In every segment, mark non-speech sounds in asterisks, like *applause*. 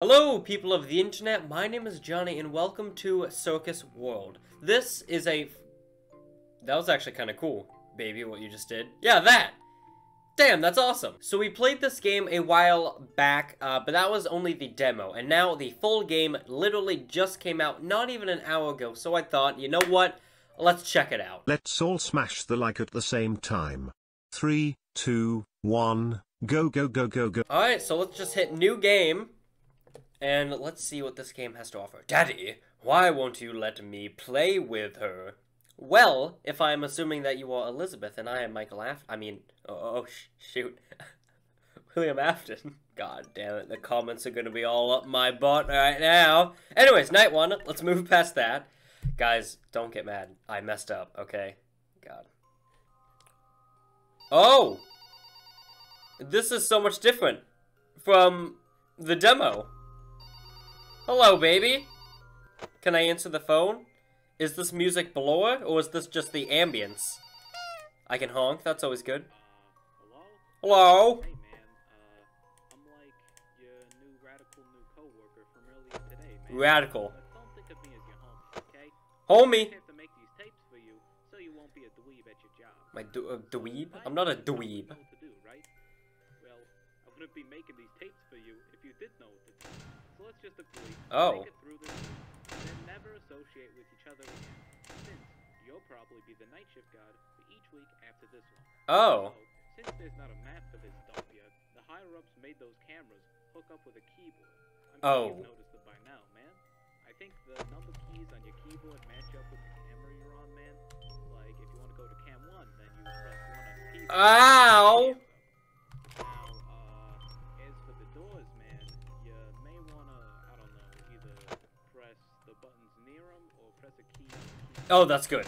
Hello, people of the internet. My name is Jonny, and welcome to Circus World. This is a. That was actually kind of cool, baby, what you just did. Yeah, that! Damn, that's awesome. So we played this game a while back, uh, but that was only the demo, and now the full game literally just came out not even an hour ago, so I thought, you know what? Let's check it out. Let's all smash the like at the same time. Three, two, one, go go go go go. Alright, so let's just hit new game. And let's see what this game has to offer. Daddy, why won't you let me play with her? Well, if I'm assuming that you are Elizabeth and I am Michael Afton. I mean, oh, oh, oh sh shoot. *laughs* William Afton. God damn it, the comments are gonna be all up my butt right now. Anyways, night one, let's move past that. Guys, don't get mad. I messed up, okay? God. Oh! This is so much different from the demo. Hello, baby. Can I answer the phone? Is this music below it, or is this just the ambience? I can honk, that's always good. Uh, hello? Hello? Hey man, uh, I'm like your new radical new coworker from earlier today, man. Radical. But don't think of me as your homie, okay? Homie! I have to make these tapes for you, so you won't be a dweeb at your job. My uh, dweeb? I'm not a dweeb. do, right? Well, I wouldn't be making these tapes for you if you did know what to do. So let's just agree. Oh. Make it through this, and then never associate with each other again. Since you'll probably be the night shift guard for each week after this one. Oh. So, since there's not a map for this dump yet, the higher ups made those cameras hook up with a keyboard. I'm Oh. sure you've noticed it by now, man. I think the number keys on your keyboard match up with the camera you're on, man. Like if you want to go to cam one, then you press one on the keyboard. Ow! Oh, that's good.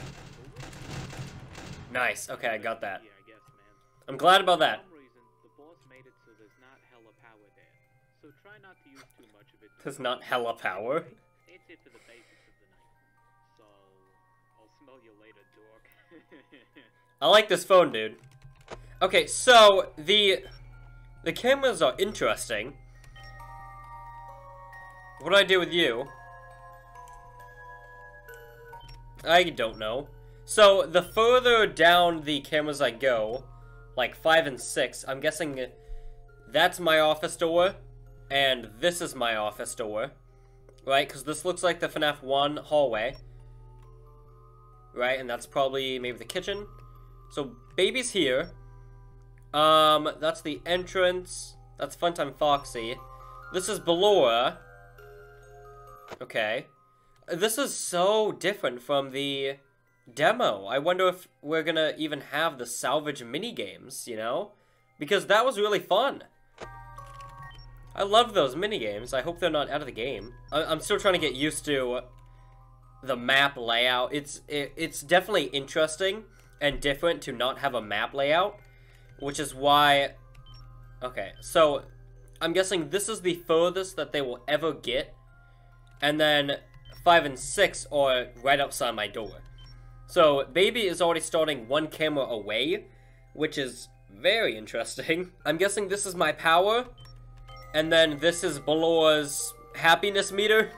Nice, okay, I got that. I'm glad about that. There's not hella power. I like this phone, dude. Okay, so the the cameras are interesting. What do I do with you? I don't know. So the further down the cameras I go, like five and six, I'm guessing that's my office door, and this is my office door, right? Because this looks like the FNAF 1 hallway, right? And that's probably maybe the kitchen. So baby's here. Um, that's the entrance. That's Funtime Foxy. This is Ballora. Okay. This is so different from the demo. I wonder if we're gonna even have the salvage mini games, you know? Because that was really fun. I love those mini games. I hope they're not out of the game. I- I'm still trying to get used to the map layout. It's it, it's definitely interesting and different to not have a map layout, which is why. Okay, so I'm guessing this is the furthest that they will ever get, and then five and six are right outside my door. So baby is already starting one camera away, which is very interesting. *laughs* I'm guessing this is my power, and then this is Ballora's happiness meter.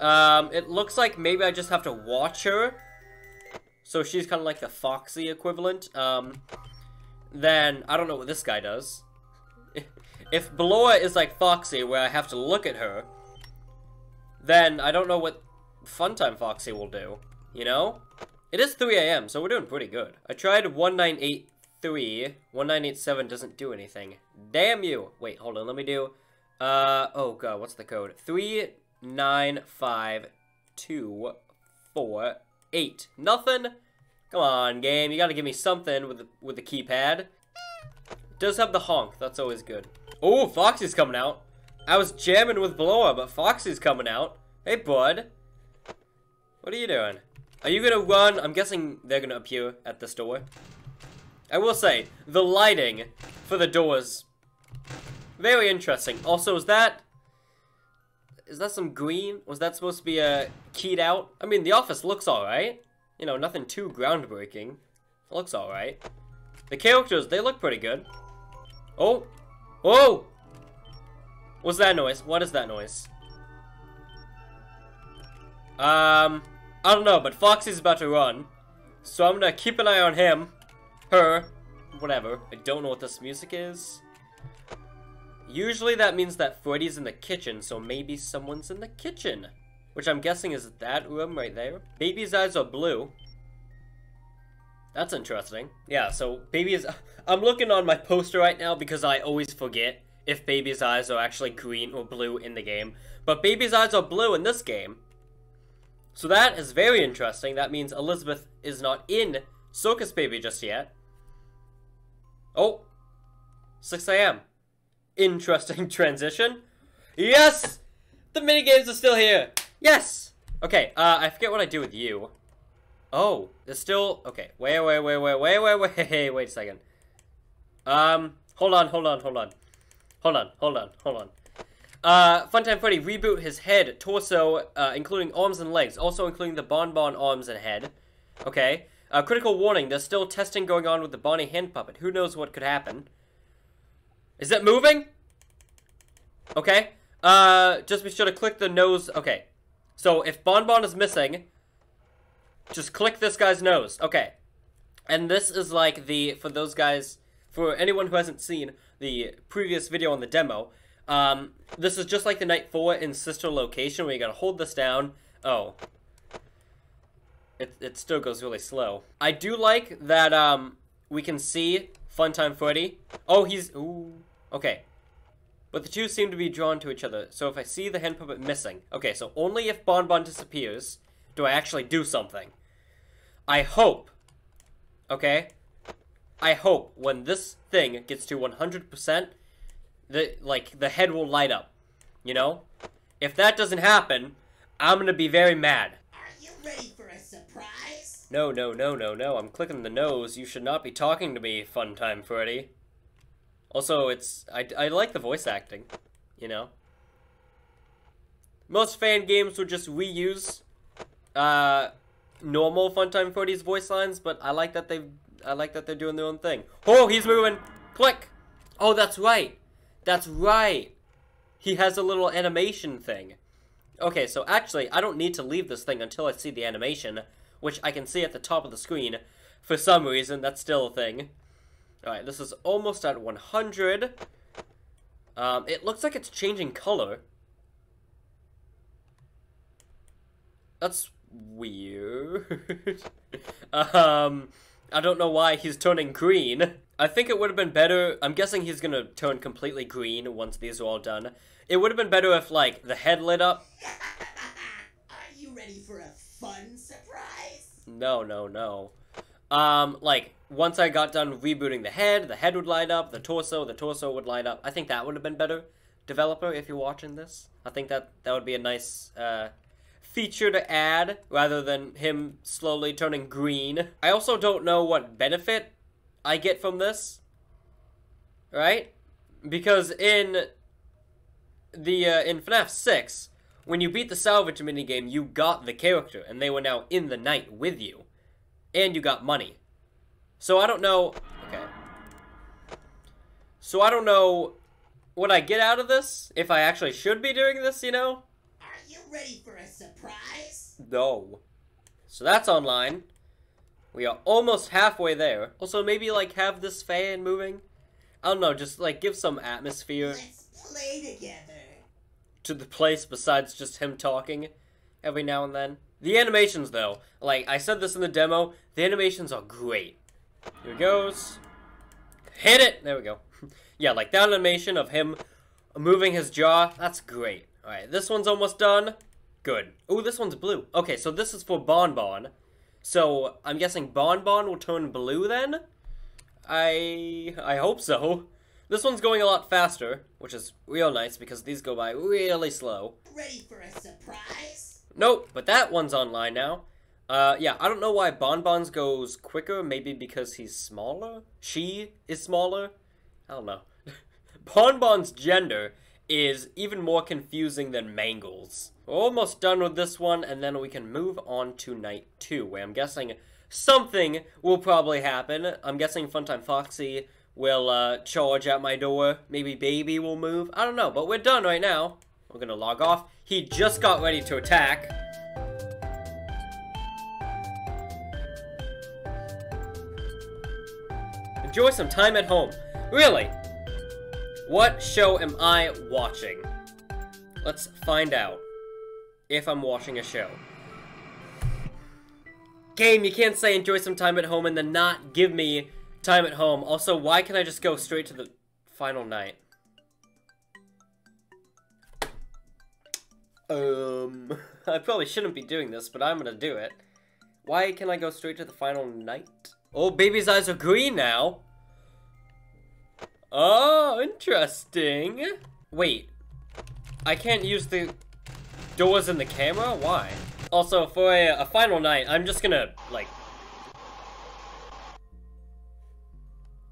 Um, it looks like maybe I just have to watch her. So she's kind of like the Foxy equivalent. Um, then I don't know what this guy does. *laughs* If Ballora is like Foxy, where I have to look at her, then I don't know what Funtime Foxy will do. You know? It is 3 a.m., so we're doing pretty good. I tried 1983. 1987 doesn't do anything. Damn you! Wait, hold on, let me do... Uh, oh god, what's the code? 395248. Nothing? Come on, game, you gotta give me something with the, with the keypad. Does have the honk, that's always good. Oh, Foxy's coming out. I was jamming with Ballora, but Foxy's coming out. Hey, bud. What are you doing? Are you gonna run? I'm guessing they're gonna appear at this door. I will say, the lighting for the doors, very interesting. Also, is that, is that some green? Was that supposed to be a uh, keyed out? I mean, the office looks alright. You know, nothing too groundbreaking. It looks alright. The characters, they look pretty good. Oh! Oh! What's that noise? What is that noise? Um, I don't know, but Foxy's about to run. So I'm gonna keep an eye on him. Her. Whatever. I don't know what this music is. Usually that means that Freddy's in the kitchen, so maybe someone's in the kitchen. Which I'm guessing is that room right there. Baby's eyes are blue. That's interesting. Yeah, so Baby's... *laughs* I'm looking on my poster right now because I always forget if Baby's eyes are actually green or blue in the game. But Baby's eyes are blue in this game. So that is very interesting. That means Elizabeth is not in Circus Baby just yet. Oh, 6 a.m. Interesting *laughs* transition. Yes! The minigames are still here! Yes! Okay, uh, I forget what I do with you. Oh, there's still... Okay, wait, wait, wait, wait, wait, wait, wait, *laughs* wait a second. Um, hold on, hold on, hold on. Hold on, hold on, hold on. Uh, Funtime Freddy reboot his head, torso, uh, including arms and legs, also including the Bonbon arms and head. Okay. Uh, critical warning, there's still testing going on with the Bonnie hand puppet. Who knows what could happen? Is it moving? Okay. Uh, just be sure to click the nose. Okay. So if Bonbon is missing, just click this guy's nose. Okay. And this is like the, for those guys, for anyone who hasn't seen the previous video on the demo, um, this is just like the Night 4 in Sister Location where you gotta hold this down. Oh. It, it still goes really slow. I do like that, um, we can see Funtime Freddy. Oh, he's, ooh. Okay. But the two seem to be drawn to each other, so if I see the hand puppet missing... Okay, so only if Bonbon disappears do I actually do something. I hope, okay? I hope when this thing gets to 100%, the, like, the head will light up, you know? If that doesn't happen, I'm gonna be very mad. Are you ready for a surprise? No, no, no, no, no, I'm clicking the nose. You should not be talking to me, Funtime Freddy. Also, it's I, I like the voice acting, you know. Most fan games would just reuse uh, normal Funtime Freddy's voice lines, but I like that they I like that they're doing their own thing. Oh, he's moving. Click. Oh, that's right. That's right. He has a little animation thing. Okay, so actually, I don't need to leave this thing until I see the animation, which I can see at the top of the screen. For some reason, that's still a thing. Alright, this is almost at 100. Um, it looks like it's changing color. That's weird. *laughs* um, I don't know why he's turning green. I think it would have been better, I'm guessing he's gonna turn completely green once these are all done. It would have been better if, like, the head lit up. Are *laughs* you ready for a fun surprise? No, no, no. Um, like, once I got done rebooting the head, the head would light up, the torso, the torso would light up. I think that would have been better, developer, if you're watching this. I think that that would be a nice, uh, feature to add, rather than him slowly turning green. I also don't know what benefit I get from this, right? Because in the, uh, in FNAF 6, when you beat the salvage minigame, you got the character, and they were now in the night with you and you got money. So I don't know... Okay. So I don't know what I get out of this, if I actually should be doing this, you know? Ready for a surprise? No. So that's online. We are almost halfway there. Also, maybe, like, have this fan moving? I don't know, just, like, give some atmosphere Let's play together. to the place besides just him talking every now and then. The animations, though, like I said this in the demo, the animations are great. Here it goes. Hit it! There we go. *laughs* yeah, like that animation of him moving his jaw, that's great. Alright, this one's almost done. Good. Oh, this one's blue. Okay, so this is for Bonbon. So, I'm guessing Bonbon will turn blue then? I... I hope so. This one's going a lot faster, which is real nice because these go by really slow. Ready for a surprise? Nope, but that one's online now. Uh, yeah, I don't know why Bonbons goes quicker. Maybe because he's smaller? She is smaller? I don't know. *laughs* Bonbon's gender is even more confusing than Mangle's. We're almost done with this one, and then we can move on to night two, where I'm guessing something will probably happen. I'm guessing Funtime Foxy will uh, charge at my door. Maybe baby will move. I don't know, but we're done right now. We're gonna log off. He just got ready to attack. Enjoy some time at home. Really? What show am I watching? Let's find out if I'm watching a show. Game, you can't say enjoy some time at home and then not give me time at home. Also, why can I just go straight to the final night? Um, *laughs* I probably shouldn't be doing this, but I'm gonna do it. Why can I go straight to the final night? Oh, baby's eyes are green now. Oh, interesting. Wait, I can't use the doors in the camera? Why? Also, for a, a final night, I'm just gonna, like...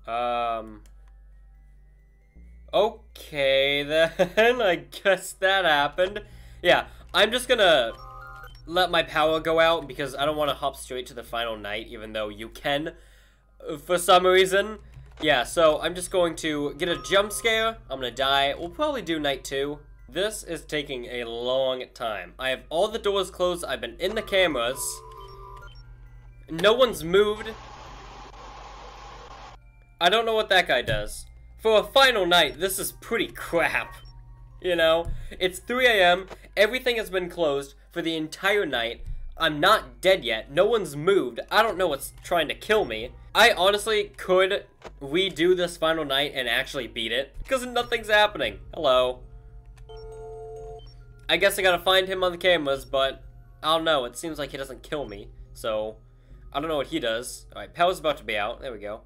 Um... Okay, *laughs* then, I guess that happened. Yeah, I'm just gonna let my power go out because I don't want to hop straight to the final night, even though you can, uh, for some reason. Yeah, so I'm just going to get a jump scare. I'm gonna die. We'll probably do night two. This is taking a long time. I have all the doors closed. I've been in the cameras. No one's moved. I don't know what that guy does. For a final night, this is pretty crap. You know? It's 3 a.m. Everything has been closed for the entire night. I'm not dead yet. No one's moved. I don't know what's trying to kill me. I honestly could redo this final night and actually beat it. Because nothing's happening. Hello. I guess I gotta find him on the cameras, but I don't know. It seems like he doesn't kill me. So, I don't know what he does. Alright, power's about to be out. There we go.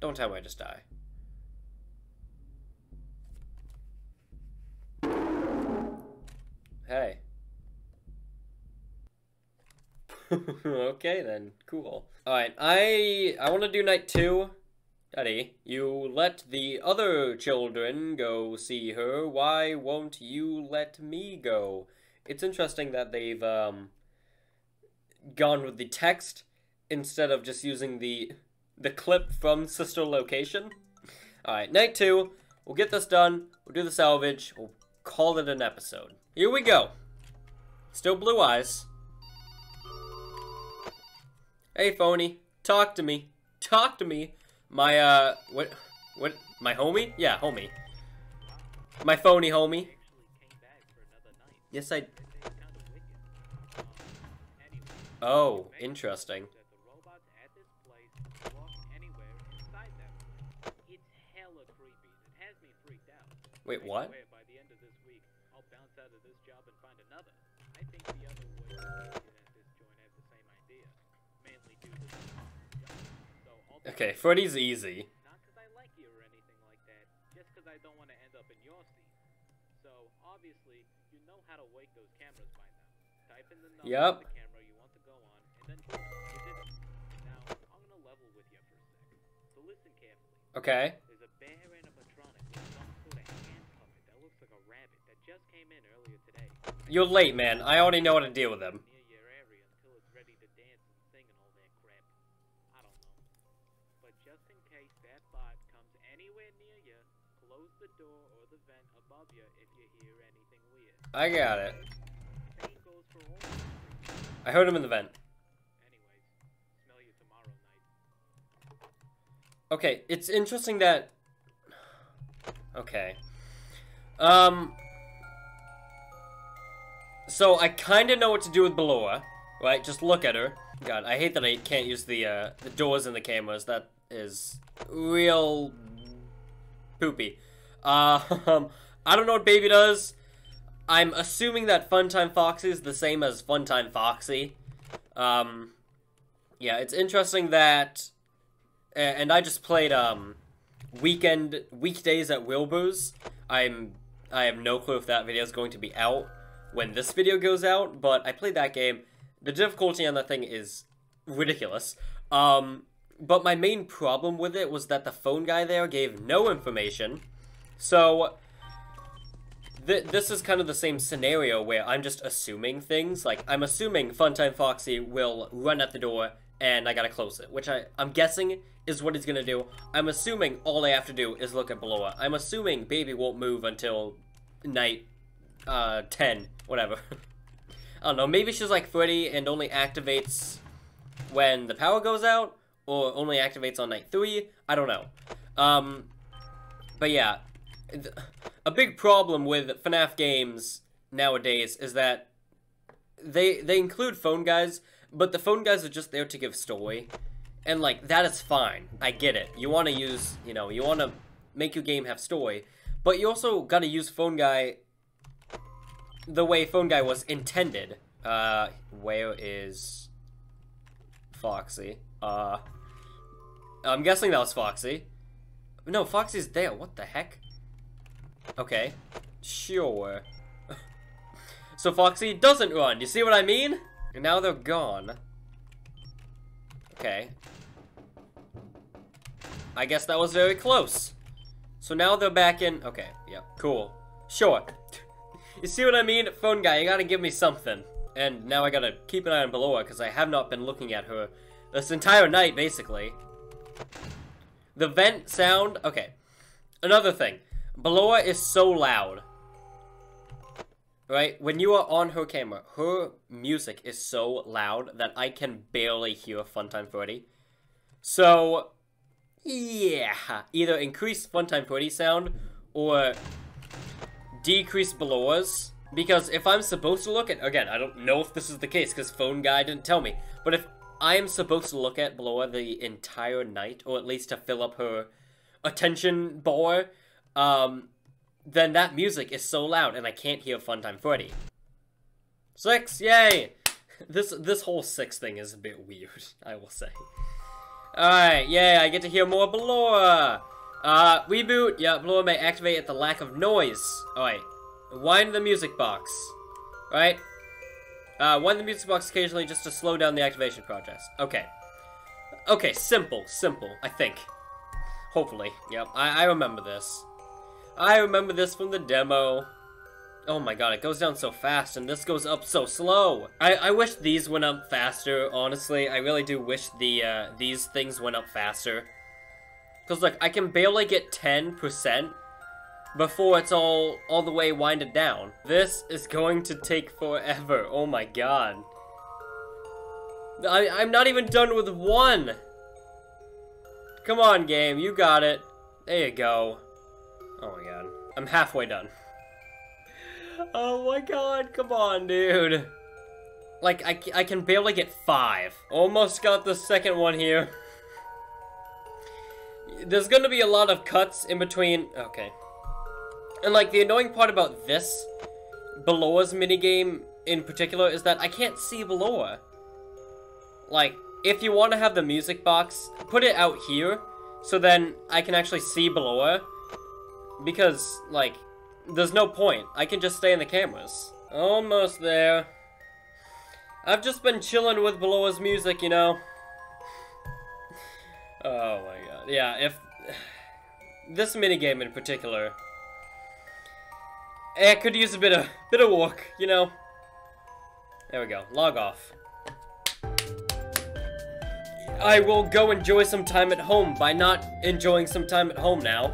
Don't tell me I just die. Hey. *laughs* okay then, cool. Alright, I I want to do night two. Daddy, you let the other children go see her. Why won't you let me go? It's interesting that they've um gone with the text instead of just using the the clip from sister location. Alright, night two. We'll get this done. We'll do the salvage. We'll call it an episode. Here we go. Still blue eyes. Hey, phony. Talk to me. Talk to me. My, uh, what, what, my homie? Yeah, homie. My phony homie. Yes, I... Oh, interesting. Wait, what? Week, Okay, Freddy's easy. not because I like you or anything like that, just because I don't want to end up in your seat. So obviously, you know how to work those cameras by now. Type in the number Yep. of the camera you want to go on, and then boom, you did it. Now I'm gonna level with you for a sec. So listen carefully. Okay. There's a bear animatronic with some sort of hand puppet that looks like a rabbit that just came in earlier today. You're late, man. I already know how to deal with him. I got it. I heard him in the vent. Okay, it's interesting that... Okay. Um... So, I kind of know what to do with Ballora, right? Just look at her. God, I hate that I can't use the, uh, the doors in the cameras. That is real poopy. Uh, um, *laughs* I don't know what Baby does. I'm assuming that Funtime Foxy is the same as Funtime Foxy. Um, yeah, it's interesting that and I just played um weekend weekdays at Wilbur's. I'm I have no clue if that video is going to be out when this video goes out, but I played that game. The difficulty on that thing is ridiculous. Um but my main problem with it was that the phone guy there gave no information. So th- this is kind of the same scenario where I'm just assuming things. Like I'm assuming Funtime Foxy will run at the door and I gotta close it, which I I'm guessing is what he's gonna do. I'm assuming all I have to do is look at Ballora. I'm assuming Baby won't move until night uh, 10, whatever. *laughs* I don't know, maybe she's like Freddy and only activates when the power goes out, or only activates on night 3, I don't know. Um, but yeah, a big problem with FNAF games nowadays is that they they include phone guys, but the phone guys are just there to give story. And like that is fine. I get it. You want to use, you know, you want to make your game have story, but you also got to use phone guy the way phone guy was intended. Uh where is Foxy? Uh I'm guessing that was Foxy. No, Foxy's there. What the heck? Okay. Sure. *laughs* so Foxy doesn't run. You see what I mean? And now they're gone. Okay. I guess that was very close. So now they're back in. Okay, yeah, cool. Sure. *laughs* you see what I mean? Phone guy, you gotta give me something. And now I gotta keep an eye on Ballora because I have not been looking at her this entire night, basically. The vent sound, okay. Another thing, Ballora is so loud. Right? When you are on her camera, her music is so loud that I can barely hear Funtime Freddy. So, yeah. Either increase Funtime Freddy sound or decrease Ballora's. Because if I'm supposed to look at, again, I don't know if this is the case because phone guy didn't tell me. But if I am supposed to look at Ballora the entire night, or at least to fill up her attention bar, um, then that music is so loud and I can't hear Funtime Freddy. Six, yay! *laughs* This this whole six thing is a bit weird, *laughs* I will say. Alright, yay, I get to hear more Ballora! Uh, reboot, yeah, Ballora may activate at the lack of noise. Alright, wind the music box. Right? Uh, wind the music box occasionally just to slow down the activation process. Okay. Okay, simple, simple, I think. Hopefully, yep, I, I remember this. I remember this from the demo. Oh my god, it goes down so fast, and this goes up so slow. I, I wish these went up faster, honestly. I really do wish the uh, these things went up faster. Because, look, I can barely get 10% before it's all, all the way winded down. This is going to take forever. Oh my god. I, I'm not even done with one. Come on, game. You got it. There you go. Oh my god. I'm halfway done. Oh my god, come on, dude. Like, I, I can barely get five. Almost got the second one here. There's gonna be a lot of cuts in between. Okay. And, like, the annoying part about this, Ballora's minigame in particular, is that I can't see Ballora. Like, if you want to have the music box, put it out here, so then I can actually see Ballora. Because, like, there's no point. I can just stay in the cameras. Almost there. I've just been chilling with Ballora's music, you know. Oh my god. Yeah, if... *sighs* This minigame in particular... Eh, it could use a bit of, bit of work, you know. There we go. Log off. I will go enjoy some time at home by not enjoying some time at home now.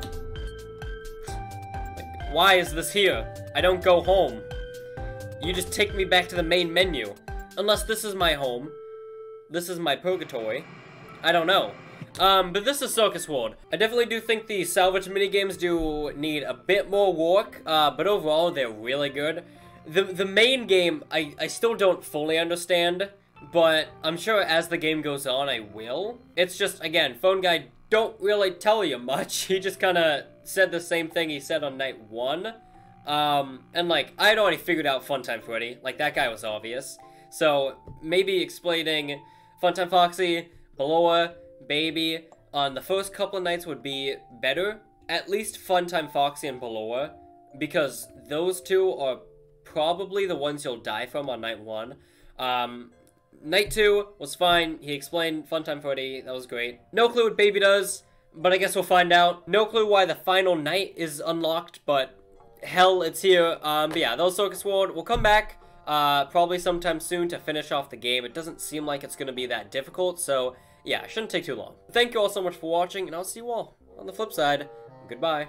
Why is this here? I don't go home. You just take me back to the main menu. Unless this is my home. This is my purgatory. I don't know. Um, but this is Circus World. I definitely do think the salvage minigames do need a bit more work, uh, but overall, they're really good. The, the main game, I, I still don't fully understand, but I'm sure as the game goes on, I will. It's just, again, Phone Guy don't really tell you much. *laughs* He just kind of said the same thing he said on night one. Um, and like, I had already figured out Funtime Freddy. Like, that guy was obvious. So, maybe explaining Funtime Foxy, Ballora, Baby on the first couple of nights would be better. At least Funtime Foxy and Ballora. Because those two are probably the ones you'll die from on night one. Um, night two was fine. He explained Funtime Freddy. That was great. No clue what Baby does but I guess we'll find out. No clue why the final night is unlocked, but hell, it's here. Um, but yeah, those Circus World will come back uh, probably sometime soon to finish off the game. It doesn't seem like it's going to be that difficult, so yeah, it shouldn't take too long. Thank you all so much for watching, and I'll see you all on the flip side. Goodbye.